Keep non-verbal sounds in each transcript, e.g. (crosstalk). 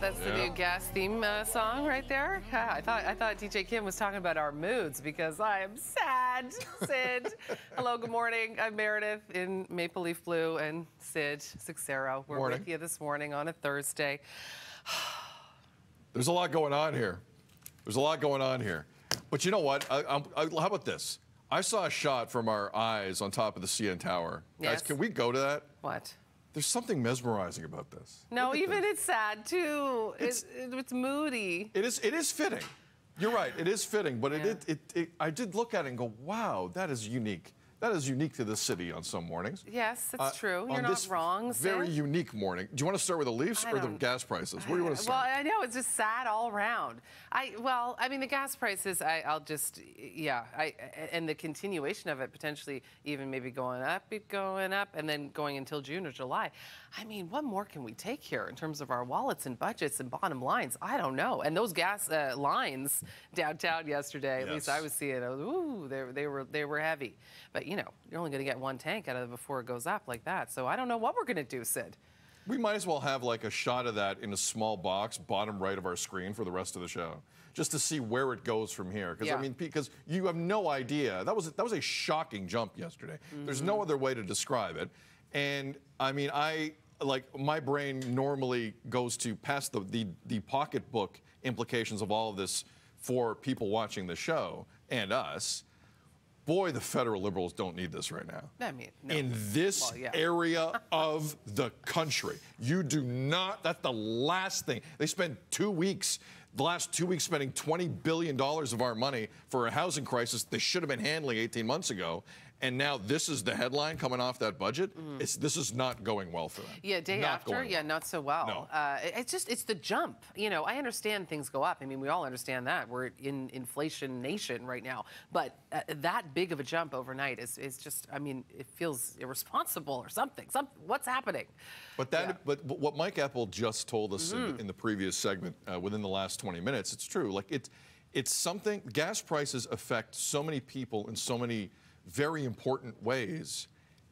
That's the new gas theme uh, song right there. Yeah, I thought I thought DJ Kim was talking about our moods because I am sad. Sid. (laughs) Hello, good morning. I'm Meredith in Maple Leaf Blue and Sid Seixeiro. We're Morning. with you this morning on a Thursday. There's a lot going on here. There's a lot going on here. But you know what? I, I, how about this? I saw a shot from our eyes on top of the CN Tower. Yes. Guys, can we go to that? What? There's something mesmerizing about this. No, even this. it's sad too. It's- It's, it's moody. It is. It is fitting. You're right. It is fitting. But it, Yeah. it, it, it. I did look at it and go, "Wow, that is unique. That is unique to this city on some mornings." Yes, it's Uh, true. You're not wrong. Very Sid. unique morning. Do you want to start with the Leafs or the gas prices? Where do you want to start? Well. I know it's just sad all around. I well, I mean the gas prices. I, I'll just yeah. I and the continuation of it potentially even maybe going up, going up, and then going until June or July. I mean, what more can we take here in terms of our wallets and budgets and bottom lines? I don't know. And those gas uh, lines downtown yesterday, at least I was seeing. I was, ooh, they, they were they were heavy. But you know, you're only going to get one tank out of it before it goes up like that. So I don't know what we're going to do, Sid. We might as well have like a shot of that in a small box, bottom right of our screen for the rest of the show, just to see where it goes from here. Because Yeah. I mean, because you have no idea. That was that was a shocking jump yesterday. There's Mm-hmm. no other way to describe it. And I mean, I like my brain normally goes to past the the, the pocketbook implications of all of this for people watching the show and us. Boy, the federal liberals don't need this right now I mean, no. in this Well, yeah. area (laughs) of the country. You do not, that's the last thing. They spent two weeks, the last two weeks, spending $20 billion of our money for a housing crisis they should have been handling 18 months ago. And now this is the headline coming off that budget. It's, this is not going well for them. Yeah, day Not after, yeah, well. not so well. No. Uh, it- it's just, it's the jump. You know, I understand things go up. I mean, we all understand that. We're in inflation nation right now. But uh, that big of a jump overnight is, is just, I mean, it feels irresponsible or something. Some, what's happening? But that, Yeah. but, but what Mike Apple just told us Mm-hmm. in, in the previous segment, uh, within the last 20 minutes, it's true. Like it's, it's something. Gas prices affect so many people in so many very important ways,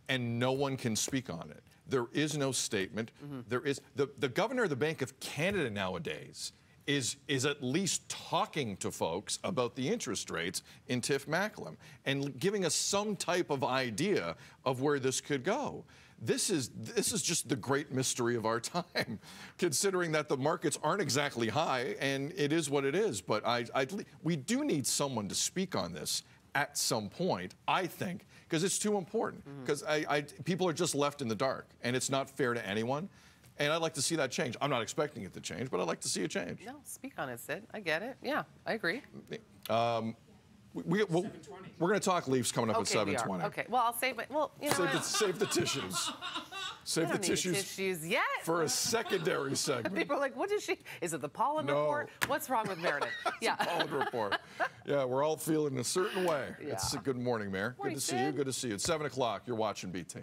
and no one can speak on it. There is no statement. Mm-hmm. There is the the governor of the Bank of Canada nowadays. Is, is at least talking to folks about the interest rates in Tiff Macklem and giving us some type of idea of where this could go this is this is just the great mystery of our (laughs) time, considering that the markets aren't exactly high and it is what it is. But I, I we do need someone to speak on this at some point. I think because it's too important. Mm-hmm. Because I, I people are just left in the dark, and it's not fair to anyone. And I'd like to see that change. I'm not expecting it to change, but I'd like to see it change. No, speak on it, Sid. I get it. Yeah, I agree. Um, We, we, we'll, we're going to talk Leafs coming up Okay, at we are. 7:20. Okay, well, I'll save it. Well, you know Save the, save the tissues. (laughs) Save the tissues tissues yet. for a secondary (laughs) segment. People are like, what is she? Is it the pollen No. report? What's wrong with Meredith? (laughs) yeah. Pollen report. Yeah, we're all feeling a certain way. It's a good morning, Mayor. Morning, good to see you. Good to see you. It's 7 o'clock. You're watching BT.